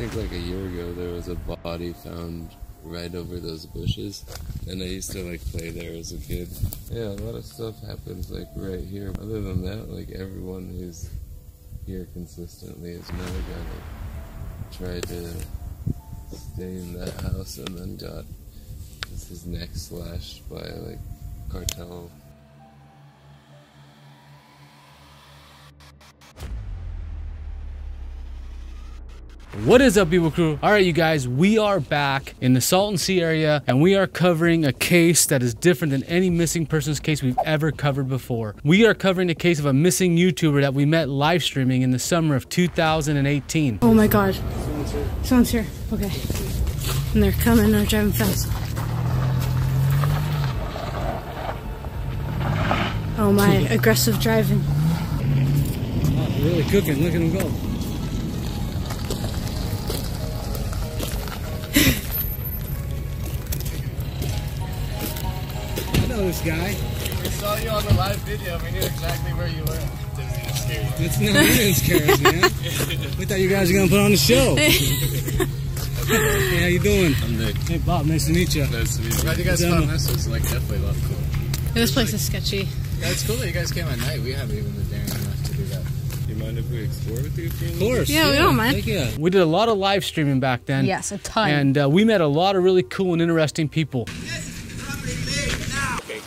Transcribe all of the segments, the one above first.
think like a year ago there was a body found right over those bushes, and I used to like play there as a kid. Yeah, a lot of stuff happens like right here. Other than that, like everyone who's here consistently is another guy that tried to stay in that house and then got his neck slashed by like cartel What is up, Ewu Crew? All right, you guys, we are back in the Salton Sea area and we are covering a case that is different than any missing persons case we've ever covered before. We are covering the case of a missing YouTuber that we met live streaming in the summer of 2018. Oh my god. Someone's here. Someone's here. Okay. And they're coming, they're driving fast. Oh my, aggressive driving. Oh, really cooking, look at him go. This guy. We saw you on the live video. We knew exactly where you were. Didn't mean to. That's not didn't man. we thought you guys were gonna put on the show. hey, how you doing? I'm Nick. Hey, Bob. Nice to meet you. Nice to meet you. I'm glad you guys found this. It's like definitely a lot cool. this place is sketchy. That's cool that you guys came at night. We haven't even been daring if we explore with you for a little Of course. Yeah, yeah, we don't mind. Yeah. We did a lot of live streaming back then. Yes, a ton. And uh, we met a lot of really cool and interesting people.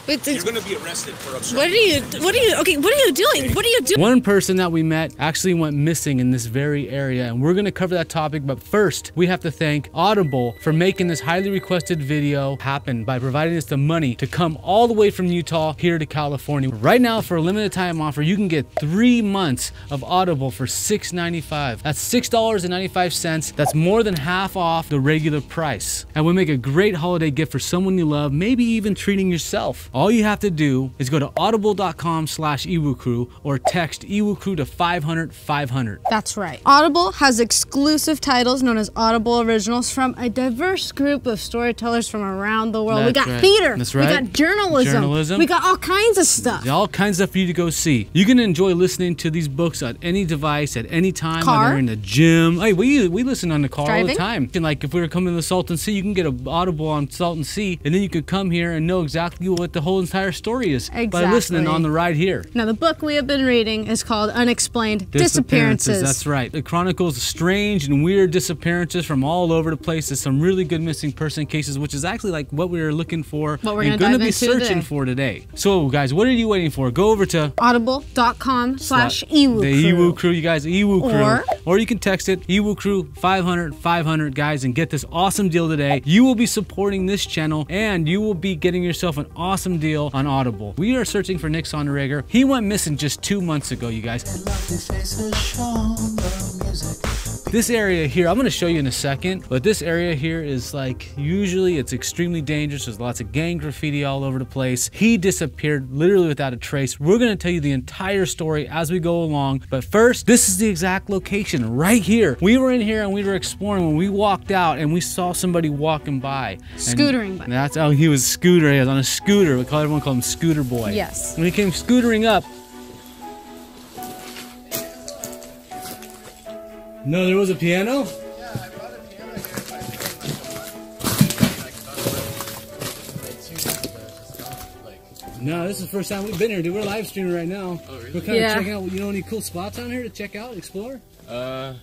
But You're going to be arrested for obstruction. What are you? What are you? Okay, what are you doing? What are you doing? One person that we met actually went missing in this very area, and we're going to cover that topic. But first, we have to thank Audible for making this highly requested video happen by providing us the money to come all the way from Utah here to California. Right now, for a limited time offer, you can get three months of Audible for $6.95. That's $6.95. That's more than half off the regular price, and would make a great holiday gift for someone you love, maybe even treating yourself. All you have to do is go to audible.com slash ewucrew or text ewucrew to 500 500. That's right. Audible has exclusive titles known as Audible Originals from a diverse group of storytellers from around the world. That's we got right. theater. That's right. We got journalism. Journalism. We got all kinds of stuff. All kinds of stuff for you to go see. You can enjoy listening to these books on any device at any time. Car. Whether in the gym. Hey, we we listen on the car all the Driving. time. And like if we were coming to the Salton Sea, you can get an Audible on Salton Sea, and then you could come here and know exactly what the whole entire story is by listening on the ride here. Now, the book we have been reading is called Unexplained Disappearances. That's right. It chronicles strange and weird disappearances from all over the place. There's some really good missing person cases, which is actually like what we were looking for What we're and gonna gonna be searching today. for today. So, guys, what are you waiting for? Go over to Audible.com slash Ewu the Ewu Crew, you guys, Ewu Crew. Or- or you can text it, Ewu Crew 500 500, guys, and get this awesome deal today. You will be supporting this channel and you will be getting yourself an awesome deal on Audible. We are searching for Nick Sonderegger. He went missing just two months ago, you guys. This area here, I'm gonna show you in a second, but this area here is like, usually it's extremely dangerous. There's lots of gang graffiti all over the place. He disappeared literally without a trace. We're gonna tell you the entire story as we go along, but first, this is the exact location right here. We were in here and we were exploring when we walked out and we saw somebody walking by. Scootering by. That's, oh, he was scooter, he was on a scooter. We call everyone call him Scooter Boy. Yes. When he came scootering up, No, there was a piano? Yeah, I brought a piano here. No, this is the first time we've been here, dude. We're live streaming right now. Oh, really? We're kind Yeah. of checking out, you know, any cool spots on here to check out, explore? Uh,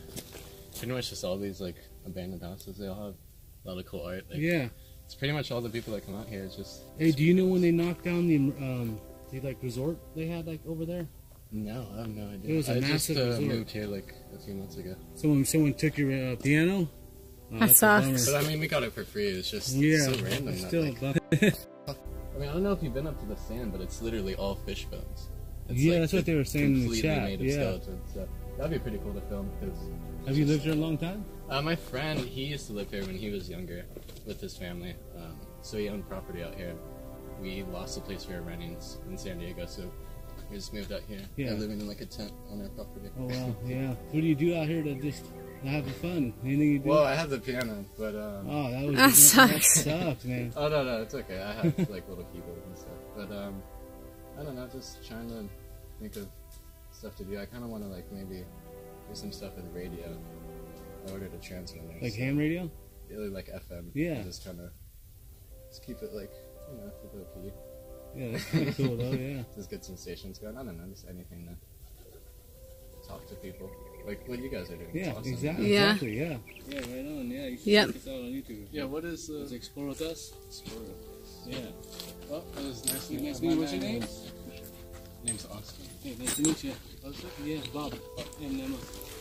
pretty much just all these like abandoned houses. They all have a lot of cool art. Like, Yeah. It's pretty much all the people that come out here. It's just Hey, do you know when they knocked down the, um, the like resort they had like over there? No, I have no idea. It was a I massive just uh, resort. moved here like a few months ago. Someone, someone took your uh, piano? Oh, That that's sucks. But I mean, we got it for free. It's just Yeah, so random. it's that, still, like- I mean, I don't know if you've been up to the sand, but it's literally all fish bones. It's Yeah, like that's what they were saying in the chat, Made of yeah. skeletons. So that'd be pretty cool to film. Cause have you lived here a long time? Uh, my friend, he used to live here when he was younger with his family. Um, so he owned property out here. We lost the place we were renting in San Diego, so we just moved out here. Yeah. And living in like a tent on our property. Oh wow, yeah. What do you do out here to just have fun? Anything you do? Well, I have the piano, but um, oh, that was That that sucks. sucks, man. oh no, no, it's okay. I have like little keyboards and stuff, but um, I don't know, just trying to think of stuff to do. I kind of want to like maybe do some stuff with radio. I ordered a transmitter. Like so ham radio? really like FM. Yeah. and Just kind of just keep it like you know low key. Yeah, that's kind of cool though. Yeah. Just get some stations going. I don't know, just anything to talk to people. Like what you guys are doing. Yeah, awesome. exactly. Yeah. Exactly. Yeah. Yeah. Right on. Yeah. You should Yep. check us out on YouTube. Yeah. What is uh, Let's explore with us. Yeah. well, it was nice to Nice meet to meet you. What's your name? Name's Austin. Hey, nice to meet you. Yeah, Bob. Yeah, Emma.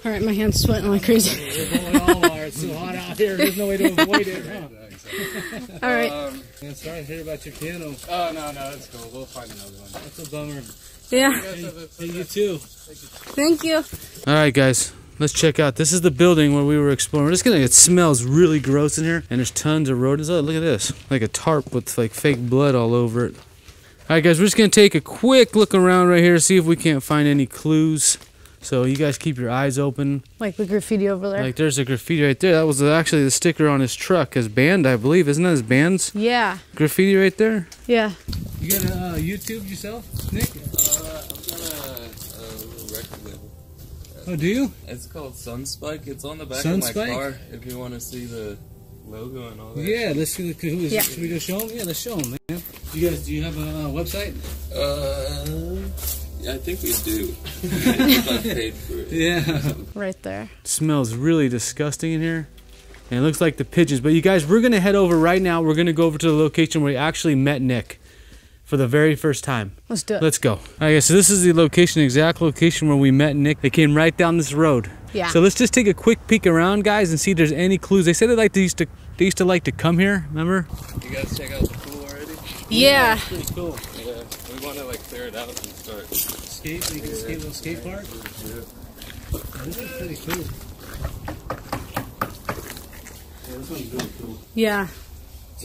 All right, my hand's sweating like crazy. We're going all. It's so hot out here. There's no way to avoid it. Huh? All right. Um, Man, sorry to hear about your piano. oh no, no, that's cool. We'll find another one. That's a bummer. Yeah. Hey, you too. Thank you. All right, guys. Let's check out. This is the building where we were exploring. We're just gonna. It smells really gross in here, and there's tons of rodents. Oh, look at this, like a tarp with like fake blood all over it. All right, guys. We're just gonna take a quick look around right here, to see if we can't find any clues. So you guys keep your eyes open. Like the graffiti over there. Like there's a graffiti right there. That was actually the sticker on his truck, his band, I believe. Isn't that his band's yeah. graffiti right there? Yeah. You got a uh, YouTube yourself, Nick? Uh, I've got a, a little record label. Oh, do you? It's called Sunspeik. It's on the back Sunspeik? of my car. If you want to see the logo and all that. Yeah, let's see. Can we, Yeah. Should we just show them? Yeah, let's show them, man. You guys, do you have a uh, website? Uh, yeah, I think we do. paid for it. Yeah. Right there. smells really disgusting in here. And it looks like the pigeons. But you guys, we're going to head over right now. We're going to go over to the location where we actually met Nick for the very first time. Let's do it. Let's go. All right, guys, so this is the location, exact location where we met Nick. They came right down this road. Yeah. So let's just take a quick peek around, guys, and see if there's any clues. They said they like to used to they used to like to come here. Remember? You guys check out the pool already? yeah. Pretty cool. Yeah. We want to like clear it out and start. Skate, you can skate little skate park. This is pretty cool. Yeah, this one's really cool. Yeah.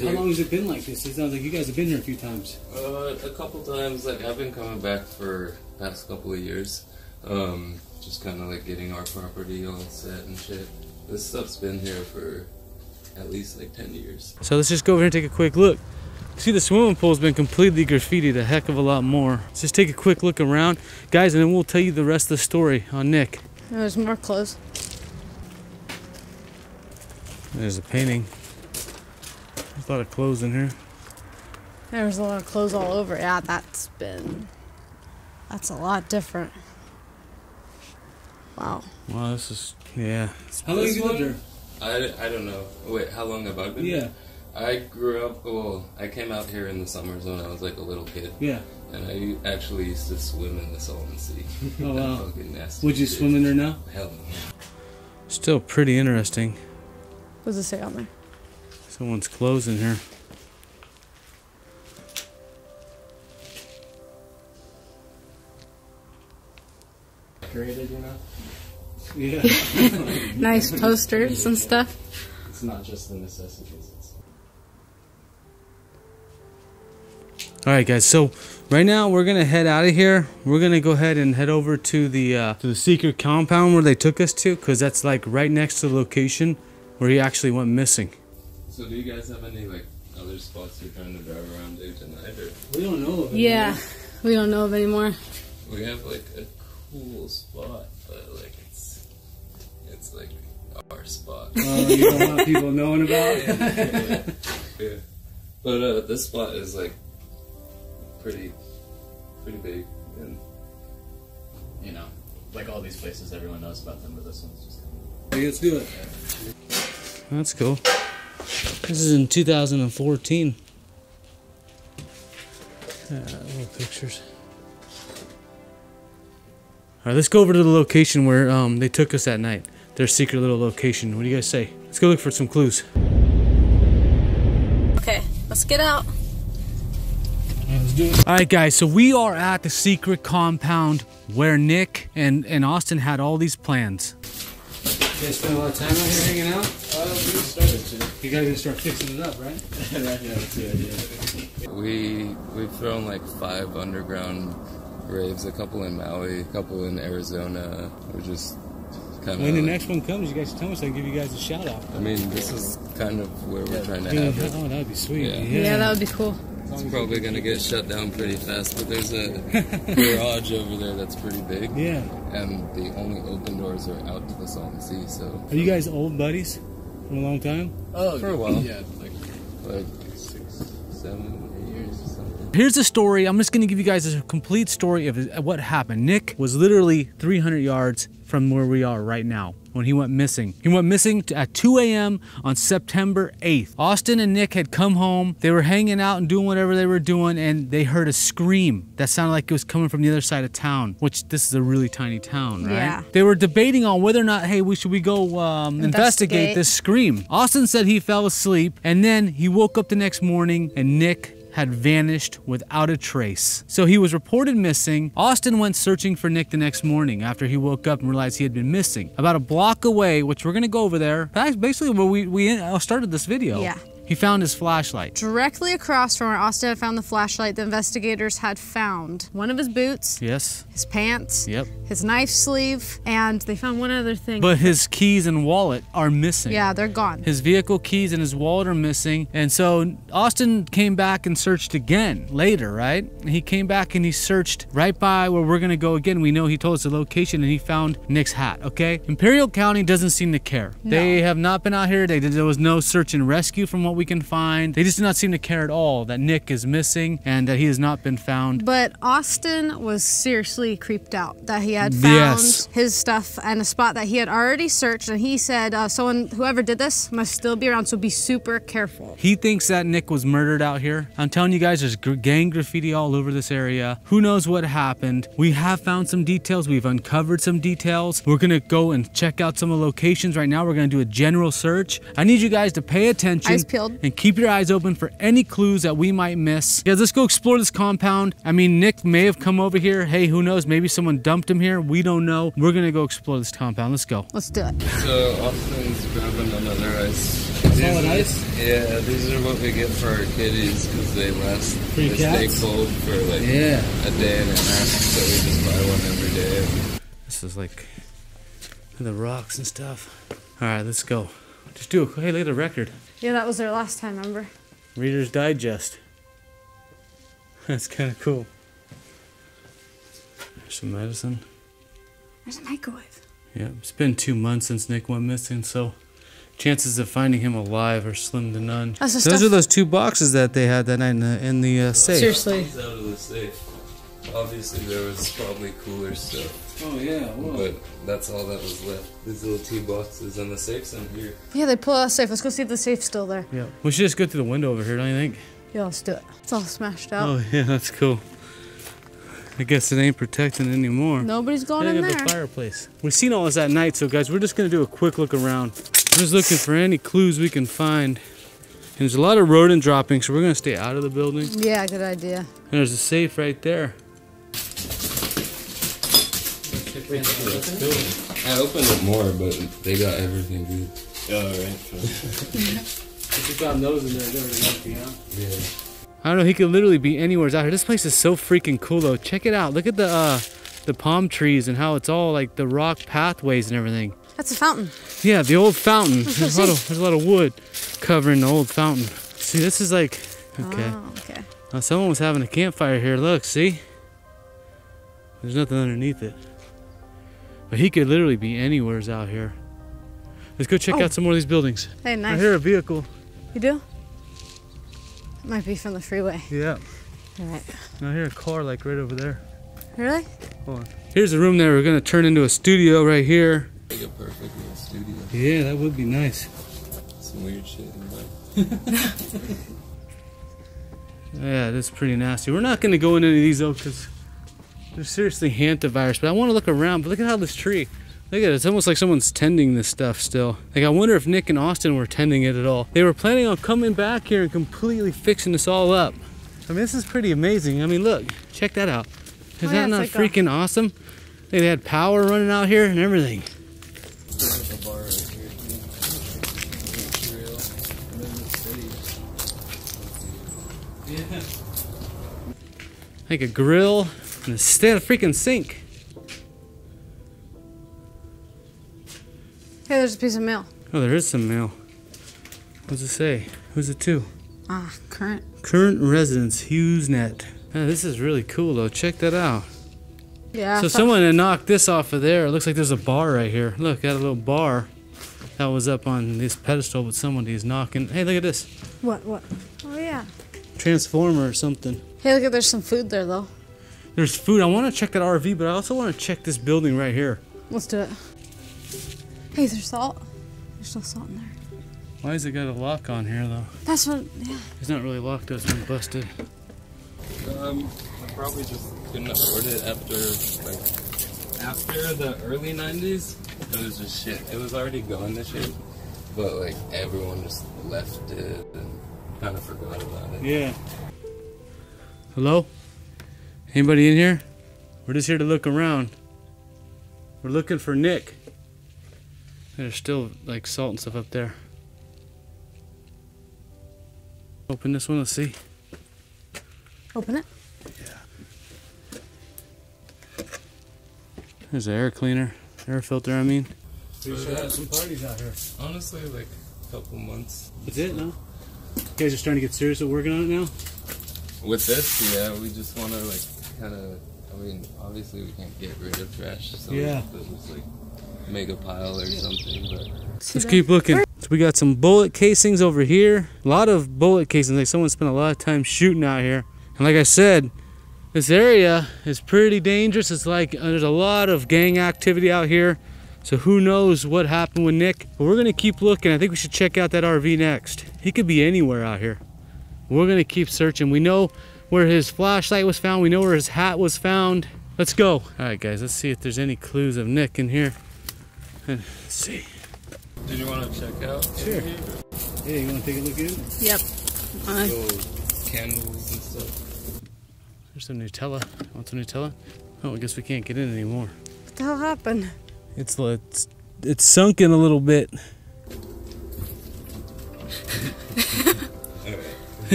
How long has it been like this? It sounds like you guys have been here a few times. Uh, a couple times. Like I've been coming back for past couple of years. Um, just kind of like getting our property all set and shit. This stuff's been here for at least like ten years. So let's just go over here and take a quick look. See, the swimming pool's been completely graffitied a heck of a lot more. Let's just take a quick look around, guys, and then we'll tell you the rest of the story on Nick. There's more clothes. There's a painting. There's a lot of clothes in here. There's a lot of clothes all over. Yeah, that's been. That's a lot different. Wow. Wow, this is yeah. How long have you lived here? I, I don't know. Wait, how long have I been? here? I grew up. Well, I came out here in the summers when I was like a little kid, yeah. and I actually used to swim in the Salton Sea. Oh, wow. Fucking nasty Would you shit. swim in there now? Hell no. Still pretty interesting. What does it say on there? Someone's clothes in here. Created, you know. Yeah. Nice posters and stuff. It's not just the necessities. All right, guys. So right now we're gonna head out of here. We're gonna go ahead and head over to the uh, to the secret compound where they took us to, cause that's like right next to the location where he actually went missing. So, do you guys have any like other spots you're trying to drive around to tonight, or We don't know. Yeah. We don't know of anymore. we have like a cool spot, but like it's it's like our spot. Oh, you don't want people knowing about. yeah. But uh, this spot is like pretty pretty big, and you know, like all these places, everyone knows about them, but this one's just. Kind Let's do it. That's cool. This is in 2014. Uh, little pictures. All right, let's go over to the location where um, they took us that night. Their secret little location. What do you guys say? Let's go look for some clues. Okay, let's get out. All right, guys. So we are at the secret compound where Nick and, and Austin had all these plans. You guys spent a lot of time out here hanging out. uh, we started to. You guys gonna start fixing it up, right? right, yeah, that's the idea. we we've thrown like five underground raves, a couple in Maui, a couple in Arizona. We're just kind of. When the next one comes, you guys tell us. I can give you guys a shout out. I mean, this is kind of where we're trying to Yeah, have it. oh, that'd be sweet. Yeah. Yeah, that would be cool. It's probably gonna get shut down pretty fast, but there's a garage over there that's pretty big. Yeah. And the only open doors are out to the Salton Sea, so Are you guys old buddies from a long time? Oh, For a while. Yeah, like like six, seven, eight years or something. Here's the story. I'm just going to give you guys a complete story of what happened. Nick was literally 300 yards from where we are right now when he went missing. He went missing at 2 a.m. on September 8th. Austin and Nick had come home. They were hanging out and doing whatever they were doing, and they heard a scream that sounded like it was coming from the other side of town, which this is a really tiny town, right? Yeah. They were debating on whether or not, hey, we should we go um, investigate Investigate. this scream. Austin said he fell asleep, and then he woke up the next morning, and Nick had vanished without a trace. So he was reported missing. Austin went searching for Nick the next morning after he woke up and realized he had been missing. About a block away, which we're gonna go over there, that's basically where we, we uh, started this video. Yeah. He found his flashlight. Directly across from where Austin had found the flashlight, the investigators had found one of his boots, Yes. his pants, Yep. his knife sleeve, and they found one other thing. But his keys and wallet are missing. yeah, they're gone. His vehicle keys and his wallet are missing. And so Austin came back and searched again later, right? He came back and he searched right by where we're gonna go again. We know he told us the location and he found Nick's hat, okay? Imperial County doesn't seem to care. They have not been out here. They there was no search and rescue from what we can find. They just do not seem to care at all that Nick is missing and that he has not been found. But Austin was seriously creeped out that he had found Yes. his stuff and a spot that he had already searched, and he said, uh, "Someone, whoever did this, must still be around, so be super careful." He thinks that Nick was murdered out here. I'm telling you guys, there's gang graffiti all over this area. Who knows what happened? We have found some details. We've uncovered some details. We're gonna go and check out some of the locations right now. We're gonna do a general search. I need you guys to pay attention Eyes peeled. And keep your eyes open for any clues that we might miss. Guys, let's go explore this compound. I mean, Nick may have come over here. Hey, who knows? Maybe someone dumped him here. We don't know. We're gonna go explore this compound. Let's go. Let's do it. So Austin's grabbing another ice. Solid These ice? Yeah, these are what we get for our kitties because they last, Free they stay cold for like Yeah. a day and a half. So we just buy one every day. This is like the rocks and stuff. All right, let's go. Just do a hey, look at the record. Yeah, that was their last time. Remember? Reader's Digest. That's kind of cool. There's some medicine. There's a microwave. Yeah, it's been two months since Nick went missing, so chances of finding him alive are slim to none. That's the Those are those two boxes that they had that night in the, in the uh, safe. Seriously. Out of the safe. Obviously, there was probably cooler stuff, Oh yeah. but that's all that was left. These little tea boxes and the safe's in here. Yeah, they pull out a safe. Let's go see if the safe's still there. Yeah. We should just go through the window over here, don't you think? Yeah, let's do it. It's all smashed out. Oh yeah, that's cool. I guess it ain't protecting anymore. Nobody's going Look in at there. the fireplace. We've seen all this at night, so guys, we're just gonna do a quick look around. We're just looking for any clues we can find. And there's a lot of rodent droppings, so we're gonna stay out of the building. Yeah, good idea. there's a safe right there. I opened it more, but they got everything good. If you found those in there, they were empty, huh? Yeah. I don't know. He could literally be anywhere out here. This place is so freaking cool, though. Check it out. Look at the uh, the palm trees and how it's all like the rock pathways and everything. That's a fountain. Yeah, the old fountain. There's a lot of there's a lot of wood covering the old fountain. See, this is like okay. Oh, okay. Uh, someone was having a campfire here. Look, see? There's nothing underneath it. But he could literally be anywheres out here. Let's go check Oh. out some more of these buildings. Hey, I hear a vehicle. You do? It Might be from the freeway. Yeah. All right. I hear a car like right over there. Really? Hold on. Here's a room that we're gonna turn into a studio right here. Like a perfect little studio. Yeah, that would be nice. Some weird shit in there. Yeah, that's pretty nasty. We're not gonna go in any of these though, because there's seriously hantavirus. But I want to look around. But look at how this tree. Look at it. It's almost like someone's tending this stuff still. Like I wonder if Nick and Austin were tending it at all. They were planning on coming back here and completely fixing this all up. I mean, this is pretty amazing. I mean, look, check that out. Is Oh, that yeah, not like a- freaking awesome? They had power running out here and everything. There's a bar right here. too. Grill. And then the city. Like a grill and a st- freaking sink. Hey, there's a piece of mail. Oh, there is some mail. What's it say? Who's it to? Ah, current. Current residence, HughesNet. Man, this is really cool though. Check that out. Yeah. So someone had knocked this off of there. It looks like there's a bar right here. Look, got a little bar that was up on this pedestal, but somebody's knocking. Hey, look at this. What? What? Oh yeah. Transformer or something. Hey, look at there's some food there though. There's food. I want to check that RV, but I also want to check this building right here. Let's do it. Hey, there's salt. There's no salt in there. Why has it got a lock on here though? That's what. Yeah. It's not really locked. It's been busted. Um, I probably just couldn't afford it after like after the early '90s. It was just shit. It was already going to shit, but like everyone just left it and kind of forgot about it. Yeah. Hello? Anybody in here? We're just here to look around. We're looking for Nick. There's still like salt and stuff up there. Open this one, let's see. Open it. Yeah. There's an air cleaner, air filter, I mean. We should have some parties out here. Honestly, like a couple months. That's it, no? You guys are starting to get serious at working on it now? With this, yeah, we just want to like kind of. I mean, obviously we can't get rid of trash, so Yeah. have to just like make a pile or something. But Let's keep looking. So we got some bullet casings over here. A lot of bullet casings. Like someone spent a lot of time shooting out here. And like I said, this area is pretty dangerous. It's like uh, there's a lot of gang activity out here. So who knows what happened with Nick. But we're gonna keep looking. I think we should check out that RV next. He could be anywhere out here. We're gonna keep searching. We know where his flashlight was found. We know where his hat was found. Let's go. All right, guys. Let's see if there's any clues of Nick in here. And let's see. did you want to check out? Sure. Yeah, you want to take a look in? Yep. Uh, candles and stuff. There's some Nutella. Want some Nutella? Oh, I guess we can't get in anymore. what the hell happened? It's it's it's sunken a little bit.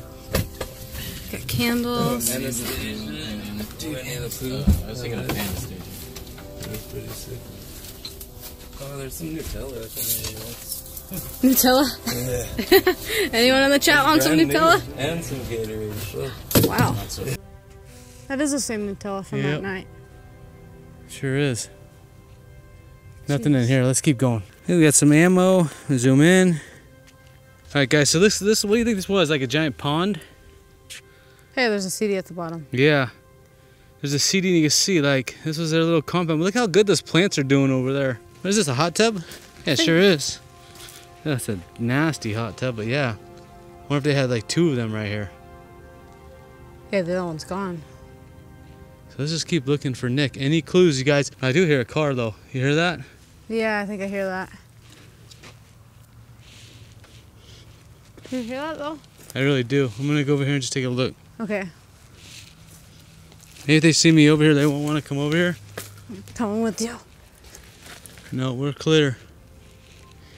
Got candles. Anastasia. Do any of the food? I was thinking of Anastasia. That's pretty sick. Oh, there's some Nutella. If Nutella. Anyone in the chat want some Nutella? And some Gatorade. Look. Wow. That is the same Nutella from Yep. that night. Sure is. Nothing in here. Let's keep going. Hey, we got some ammo. Zoom in. All right, guys. So this this what do you think this was? Like a giant pond? Hey, there's a CD at the bottom. Yeah. There's a CD and you can see like this was their little compound. But look how good those plants are doing over there. What is this? A hot tub? Yeah, it sure is. That's a nasty hot tub, but yeah. wonder if they had like two of them right here. Yeah, the other one's gone. So let's just keep looking for Nick. Any clues, you guys? I do hear a car though. You hear that? Yeah, I think I hear that. You hear that though? I really do. I'm gonna go over here and just take a look. Okay, if they see me over here, they won't want to come over here. I'm coming with you. No, we're clear.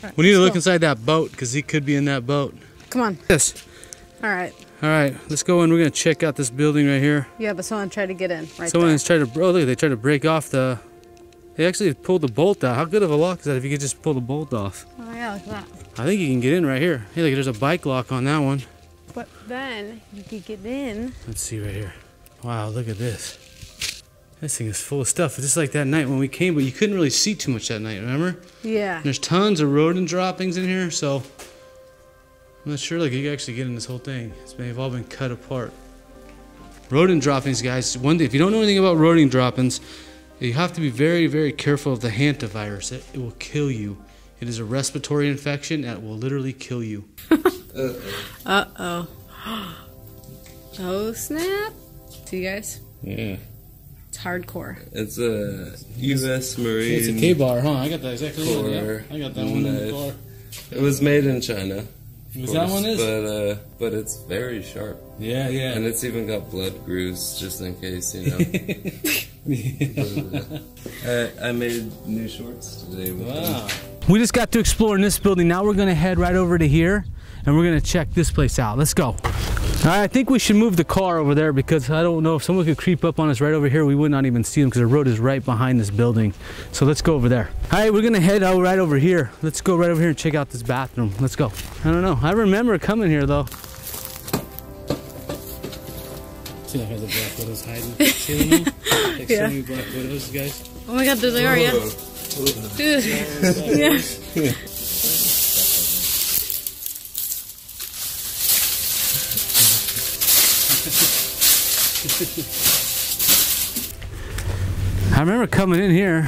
Alright, We need to look go. inside that boat because he could be in that boat. Come on. Yes. All right. All right, let's go in. We're gonna check out this building right here. Yeah, but someone tried to get in right Someone there. tried to. Oh, look! They tried to break off the. They actually pulled the bolt out. How good of a lock is that? If you could just pull the bolt off, Oh yeah, like that. I think you can get in right here. Hey, look, there's a bike lock on that one. But then you could get in. Let's see right here. Wow, look at this. This thing is full of stuff. It's just like that night when we came, but you couldn't really see too much that night. Remember? Yeah. There's tons of rodent droppings in here, so I'm not sure like you can actually get in this whole thing. It's they've all been cut apart. Rodent droppings, guys. One thing, if you don't know anything about rodent droppings, you have to be very, very careful of the hantavirus. It, it will kill you. It is a respiratory infection that will literally kill you. Uh oh. oh snap! See you guys? Yeah. It's hardcore. It's a U.S. Marine. It's a KA-BAR, huh? I got that exactly. one, yeah. I got that one in the car. It was made in China. of Was that one is? But uh, but it's very sharp, Yeah, yeah. and it's even got blood grooves just in case, you know. But, uh, I, I made new shorts today with them. We just got to explore in this building. Now we're gonna head right over to here and we're gonna check this place out. Let's go. All right, I think we should move the car over there because I don't know if someone could creep up on us right over here. We would not even see them because the road is right behind this building. So let's go over there. All right, we're gonna head out right over here. Let's go right over here and check out this bathroom. Let's go. I don't know. I remember coming here though. See how the black widows hiding? See them? Like Yeah. so many black widows, guys. Oh my god, there they are, yeah. Yeah. I remember coming in here.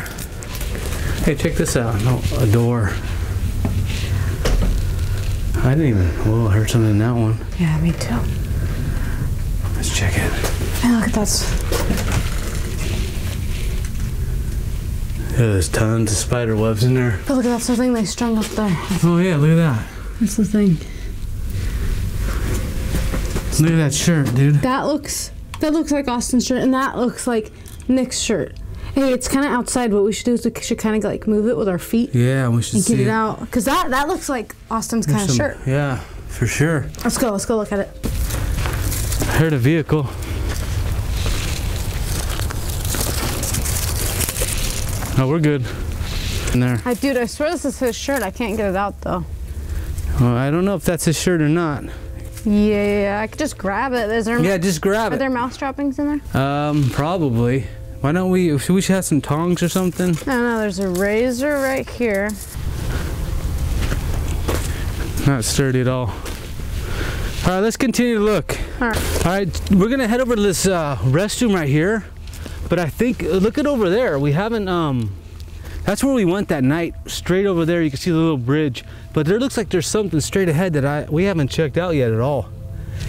Hey, check this out. No, a door. I didn't even. Whoa, I heard something in that one. Yeah, me too. Let's check it. Hey, look at that. Yeah, there's tons of spider webs in there. But look at that the thing they strung up there. Oh yeah, look at that. That's the thing. Look at that shirt, dude. That looks that looks like Austin's shirt, and that looks like Nick's shirt. Hey, it's kind of outside. What we should do is we should kind of like move it with our feet Yeah, we should and see get it out, cause that that looks like Austin's kind of shirt. Yeah, for sure. Let's go. Let's go look at it. I heard a vehicle. Oh, we're good. In there. I dude, I swear this is his shirt. I can't get it out though. Well, I don't know if that's his shirt or not. Yeah, I could just grab it. Is there? Yeah, just grab Are it. there mouse droppings in there? Um, probably. Why don't we? Should we have some tongs or something? No, no. There's a razor right here. Not sturdy at all. All right, let's continue to look. All right. All right, we're gonna head over to this uh, restroom right here. But I think uh, look at over there. We haven't um. That's where we went that night. Straight over there, you can see the little bridge. But there looks like there's something straight ahead that I we haven't checked out yet at all.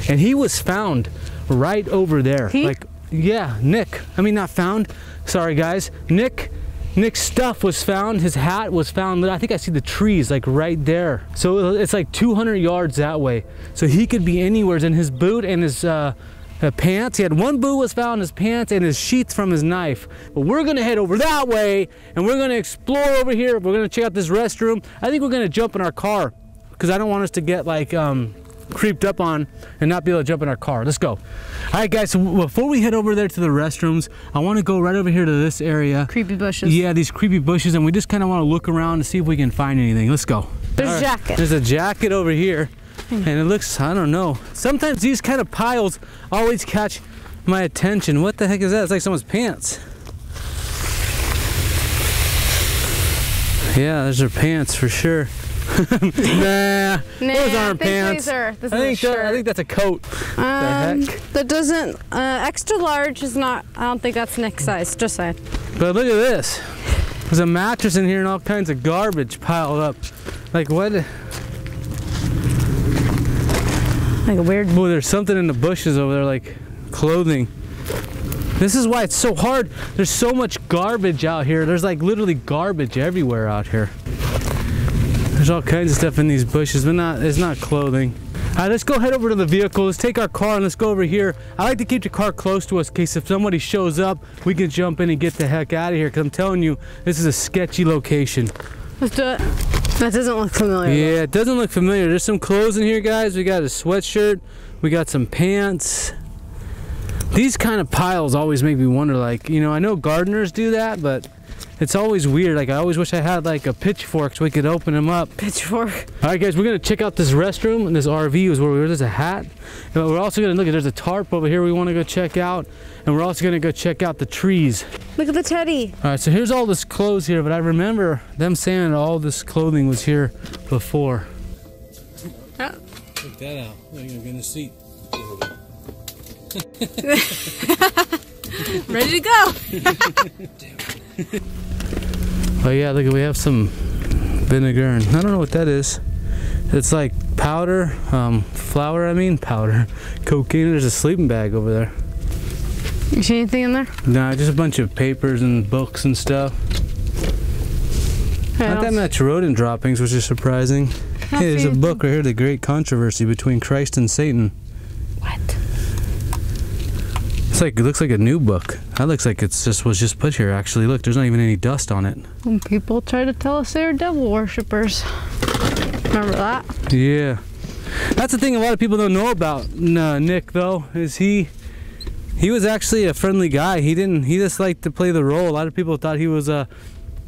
And he was found right over there. He? Like yeah, Nick. I mean not found. Sorry guys. Nick Nick's stuff was found. His hat was found. I think I see the trees like right there. So it's like 200 yards that way. So he could be anywhere in his boot and his uh, uh, pants. He had one boot was found, in his pants and his sheath from his knife. But we're gonna head over that way and we're gonna explore over here. We're gonna check out this restroom. I think we're gonna jump in our car because I don't want us to get like um, creeped up on and not be able to jump in our car. Let's go. All right, guys. So before we head over there to the restrooms, I want to go right over here to this area. Creepy bushes. Yeah, these creepy bushes, and we just kind of want to look around to see if we can find anything. Let's go. There's All a jacket. There's a jacket over here, and it looks, I don't know. Sometimes these kind of piles always catch my attention. What the heck is that? It's like someone's pants. Yeah, those are pants for sure. nah, those Nah, I aren't pants. are- I think that- I think that's a coat. Um, heck? that doesn't. Uh, extra large is not. I don't think that's Nick size. Just saying. But look at this. There's a mattress in here and all kinds of garbage piled up. Like what? Like a weird. Boy, there's something in the bushes over there, like clothing. This is why it's so hard. There's so much garbage out here. There's like literally garbage everywhere out here. There's all kinds of stuff in these bushes, but not it's not clothing. All right, let's go head over to the vehicle. Let's take our car and let's go over here. I like to keep the car close to us in case if somebody shows up, we can jump in and get the heck out of here. Cause I'm telling you, this is a sketchy location. Let's do it. That doesn't look familiar. Yeah, it doesn't look familiar. There's some clothes in here, guys. We got a sweatshirt. We got some pants. These kind of piles always make me wonder, like, you know, I know gardeners do that, but it's always weird. Like, I always wish I had, like, a pitchfork so we could open them up. Pitchfork. All right, guys, we're going to check out this restroom, and this RV is where we were. There's a hat. And we're also going to look at, there's a tarp over here we want to go check out. And we're also going to go check out the trees. Look at the teddy. All right, so here's all this clothes here, but I remember them saying all this clothing was here before. Oh. Check that out. Look, you're gonna see. Ready to go. Oh yeah, look, we have some vinegar, and I don't know what that is. It's like powder, um, flour. I mean powder, cocaine. There's a sleeping bag over there. You see anything in there? Nah, just a bunch of papers and books and stuff. I Not that much rodent droppings, which is surprising. Hey, there's a book right here, The Great Controversy Between Christ and Satan. It's like it looks like a new book. That looks like it's just was just put here. Actually, look, there's not even any dust on it. When people try to tell us they're devil worshippers. Remember that? Yeah. That's the thing a lot of people don't know about uh, Nick though is he he was actually a friendly guy. He didn't he just liked to play the role. A lot of people thought he was a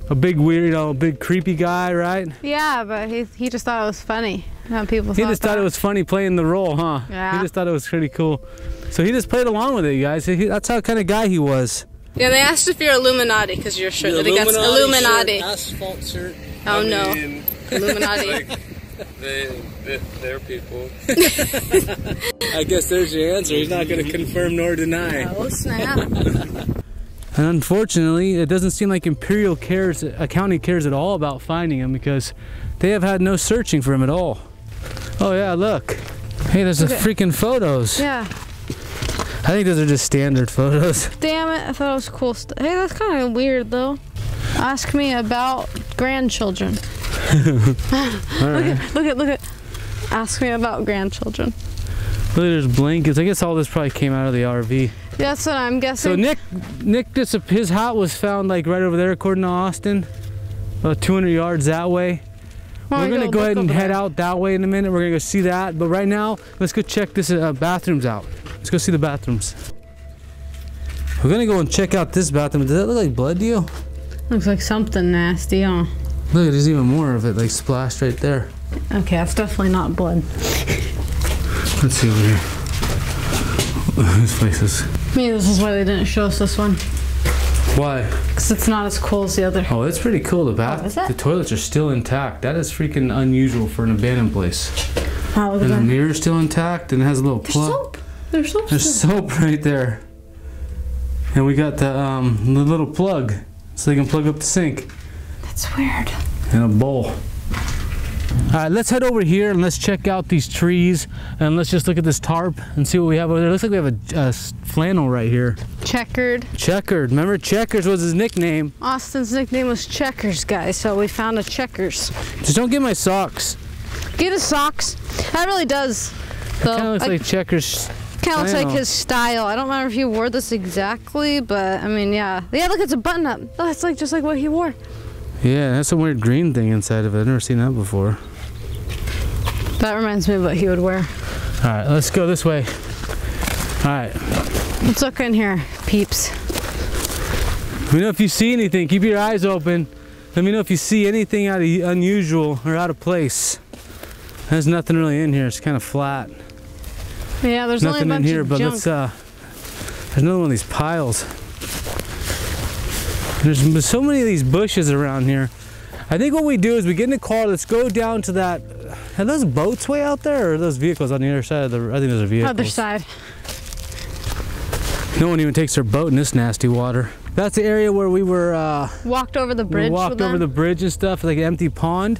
a big weird, you know, big creepy guy, right? Yeah, but he, he just thought it was funny. How people He thought just thought that. it was funny playing the role, huh? Yeah. He just thought it was pretty cool. So he just played along with it, you guys. He, that's how kind of guy he was. Yeah, they asked if you're Illuminati because you're sure that against Illuminati. asphalt shirt. Oh I no, mean, Illuminati. like, they, they, they're people. I guess there's your answer. He's not going to confirm nor deny. Oh snap! And unfortunately, it doesn't seem like Imperial cares, uh, County cares at all about finding him because they have had no searching for him at all. Oh yeah, look. Hey, there's the freaking photos. yeah. I think those are just standard photos. Damn it! I thought it was cool stuff. Hey, that's kind of weird though. Ask me about grandchildren. look at look at look at. Ask me about grandchildren. Look, there's blankets. I guess all this probably came out of the RV. That's what I'm guessing. So. Nick, Nick, just his hat was found like right over there, according to Austin, about 200 yards that way. We're gonna go ahead and head out that way in a minute. We're gonna go see that. But right now, let's go check this uh, bathrooms out. Let's go see the bathrooms. We're gonna go and check out this bathroom. Does that look like blood to you? Looks like something nasty, huh? Look, there's even more of it, like splashed right there. Okay, that's definitely not blood. Let's see over here. This place is. Maybe this is why they didn't show us this one. Why? Because it's not as cool as the other. Oh, it's pretty cool. The bath, Oh, is it? the toilets are still intact. That is freaking unusual for an abandoned place. Wow, And the that. mirror's still intact, and it has a little There's plug. soap. There's soap. There's still. soap right there. And we got the um the little plug, so they can plug up the sink That's weird. and a bowl. All right, let's head over here and let's check out these trees and let's just look at this tarp and see what we have over there. Looks like we have a flannel right here. Checkered. Checkered. Remember, Checkers was his nickname. Austin's nickname was Checkers, guys, so we found a Checkers. Just don't get my socks. Get his socks. That really does. Though. Kind of looks I- like Checkers. Kind of looks like his style. I don't remember if he wore this exactly, but I mean, yeah. Yeah, look, it's a button up. Oh, it's like just like what he wore. Yeah, that's a weird green thing inside of it. I've never seen that before. That reminds me of what he would wear. All right, let's go this way. All right. Let's look in here, peeps. Let me know if you see anything. Keep your eyes open. Let me know if you see anything out of unusual or out of place. There's nothing really in here. It's kind of flat. Yeah, there's nothing in here, but junk. let's. uh There's another one of these piles. There's so many of these bushes around here. I think what we do is we get in the car. Let's go down to that. Are those boats way out there, or are those vehicles on the other side of the? I think those are vehicles. Other side. No one even takes their boat in this nasty water. That's the area where we were. uh Walked over the We bridge. walked with over the bridge and stuff, like an empty pond.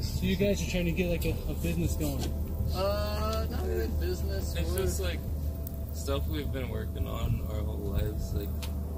So you guys are trying to get like a, a business going. Uh, not really business. It's just like stuff we've been working on our whole lives. Like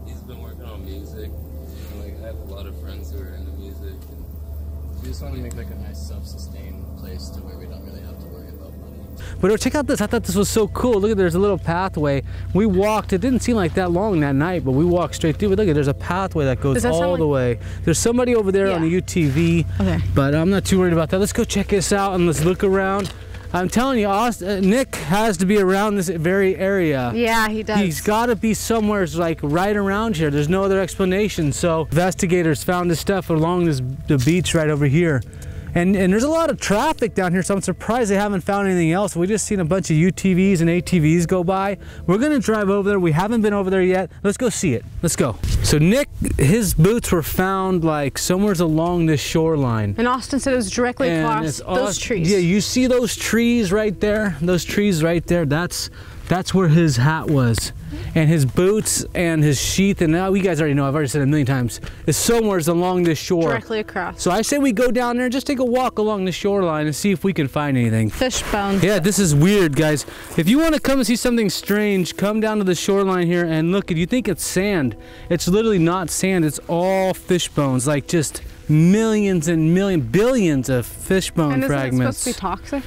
he's been working on music, and like I have a lot of friends who are into music. And We just want to make like a nice self-sustained place to where we don't really have to worry about money. But oh, check out this. I thought this was so cool. Look at there's a little pathway. We walked. It didn't seem like that long that night, but we walked straight through. But look at there's a pathway that goes that all like- the way. There's somebody over there on the Yeah. UTV. Okay. But I'm not too worried about that. Let's go check this out and let's look around. I'm telling you, Aust- uh, Nick has to be around this very area. Yeah, he does. He's got to be somewhere like right around here. There's no other explanation. So investigators found this stuff along this the beach right over here. And, and there's a lot of traffic down here, so I'm surprised they haven't found anything else. We just seen a bunch of UTVs and ATVs go by. We're gonna drive over there. We haven't been over there yet. Let's go see it. Let's go. So Nick, his boots were found like somewheres along this shoreline. and Austin said it was directly across those trees. Yeah, you see those trees right there? Those trees right there. That's that's where his hat was. And his boots and his sheath, and now you guys already know, I've already said it a million times, is somewhere along this shore. directly across. So I say we go down there and just take a walk along the shoreline and see if we can find anything. Fish bones. Yeah, this is weird, guys. If you want to come and see something strange, come down to the shoreline here and look. If you think it's sand, it's literally not sand. It's all fish bones, like just millions and million, billions of fish bone and fragments. supposed to be toxic?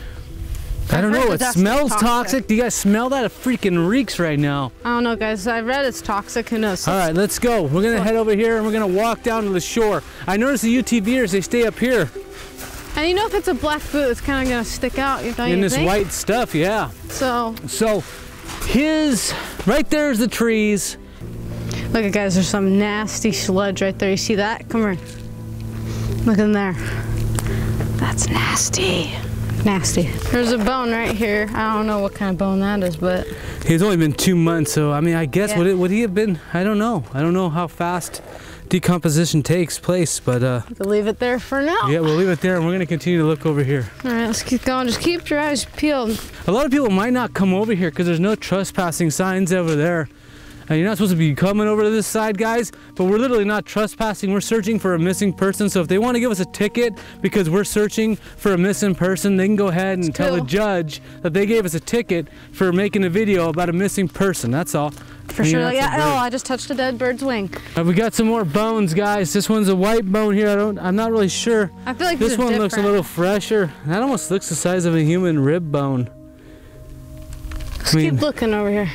I don't know. It smells toxic. toxic. Do you guys smell that? It freaking reeks right now. I don't know, guys. I read it's toxic. Who knows? All right, let's go. We're gonna head over here and we're gonna walk down to the shore. I noticed the UTVers they stay up here. And you know if it's a black boot, it's kind of gonna stick out. Don't in you this think? white stuff, yeah. So So his right there's the trees. look at guys, there's some nasty sludge right there. You see that? Come here. Look in there. That's nasty. Nasty. There's a bone right here. I don't know what kind of bone that is, but He's only been two months, so I mean, I guess Yeah. would it would he have been? I don't know. I don't know how fast decomposition takes place, but uh, we'll leave it there for now. yeah, we'll leave it there, and we're gonna continue to look over here. All right, let's keep going. Just keep your eyes peeled. A lot of people might not come over here because there's no trespassing signs over there. And you're not supposed to be coming over to this side, guys, but we're literally not trespassing. We're searching for a missing person. So if they want to give us a ticket because we're searching for a missing person, they can go ahead and tell the judge that they gave us a ticket for making a video about a missing person. That's all. For And sure. that's Like, a yeah, oh. I just touched a dead bird's wing. Uh, we got some more bones, guys. This one's a white bone here. I don't. I'm not really sure. I feel like This one looks a little fresher. That almost looks the size of a human rib bone. Just I mean- keep looking over here.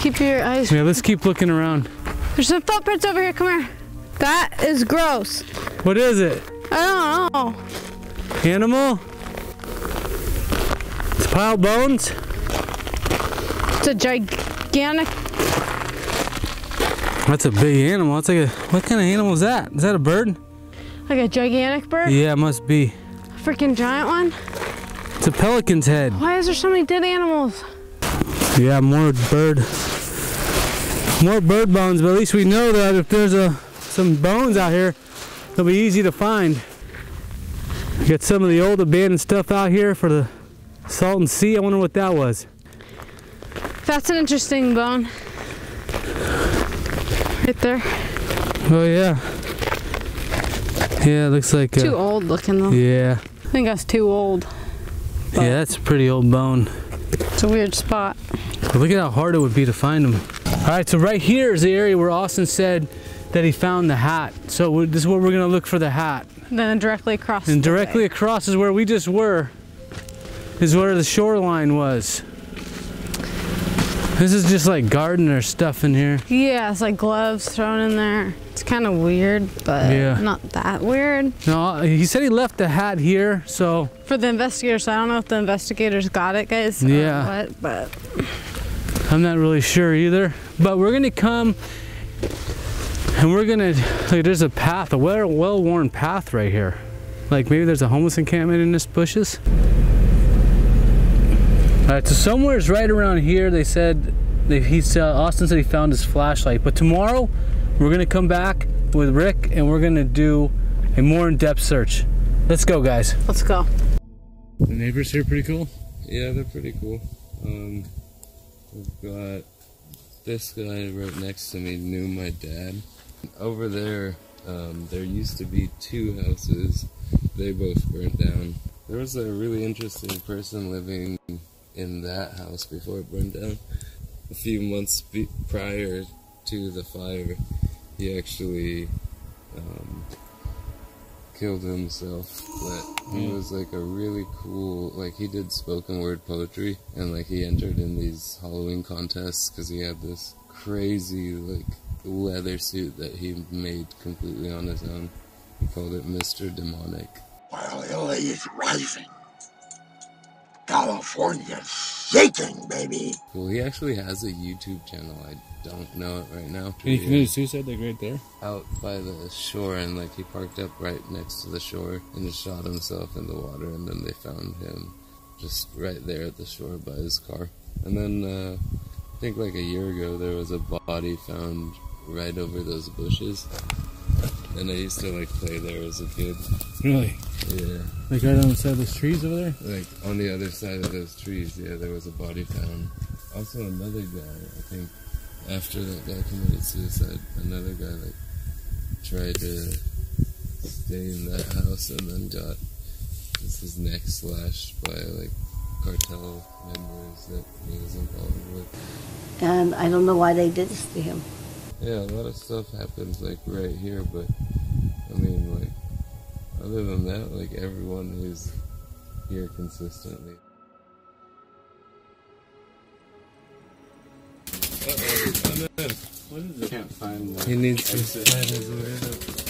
Keep your eyes. Yeah, let's keep looking around. There's some footprints over here. Come here. That is gross. What is it? I don't know. Animal? It's pile bones? It's a gigantic. That's a big animal. That's like a what kind of animal is that? Is that a bird? Like a gigantic bird? Yeah, it must be. A freaking giant one? It's a pelican's head. Why is there so many dead animals? Yeah, more bird. More bird bones, but at least we know that if there's a some bones out here, they'll be easy to find. We got some of the old abandoned stuff out here for the Salton Sea. I wonder what that was. That's an interesting bone. Right there. Oh yeah. Yeah, it looks like. Too Uh, old looking though. yeah, I think that's too old. yeah, that's a pretty old bone. It's a weird spot. But look at how hard it would be to find them. All right, so right here is the area where Austin said that he found the hat. So this is where we're gonna look for the hat. And Then directly across. And directly across is where we just were. Is where the shoreline was. This is just like gardener stuff in here. Yeah, it's like gloves thrown in there. It's kind of weird, but Yeah. not that weird. No, he said he left the hat here, so For the investigators, I don't know if the investigators got it, guys. Yeah. what, but I'm not really sure either. But we're gonna come and we're gonna like there's a path, a well well worn path right here. Like maybe there's a homeless encampment in this bushes. Alright, so somewhere's right around here they said they, he said Austin said he found his flashlight. But tomorrow we're gonna come back with Rick and we're gonna do a more in-depth search. Let's go guys. let's go. The neighbors here pretty cool. Yeah, they're pretty cool. Um, we've got this guy right next to me knew my dad. Over there, um, there used to be two houses. They both burnt down. There was a really interesting person living in that house before it burned down. A few months prior to the fire, he actually um, killed himself, but he hmm. was like a really cool, like he did spoken word poetry, and like he entered in these Halloween contests because he had this crazy like leather suit that he made completely on his own. He called it Mr. Demonic. While LA is rising, California's shaking, baby. Well, he actually has a YouTube channel. I don't know it right now. He committed suicide like right there. out by the shore and like he parked up right next to the shore and just shot himself in the water and then they found him just right there at the shore by his car and then uh, i think like a year ago there was a body found right over those bushes and i used to like play there as a kid Really? yeah Like right on the side of those trees over there? like on the other side of those trees yeah there was a body found also another guy i think after that guy committed suicide another guy like tried to stay in that house and then got just his neck slashed by like cartel members that he was involved with and I don't know why they did this to him. Yeah a lot of stuff happens like right here but i mean like other than that like everyone is here consistently. Can't find the He needs to find his way up.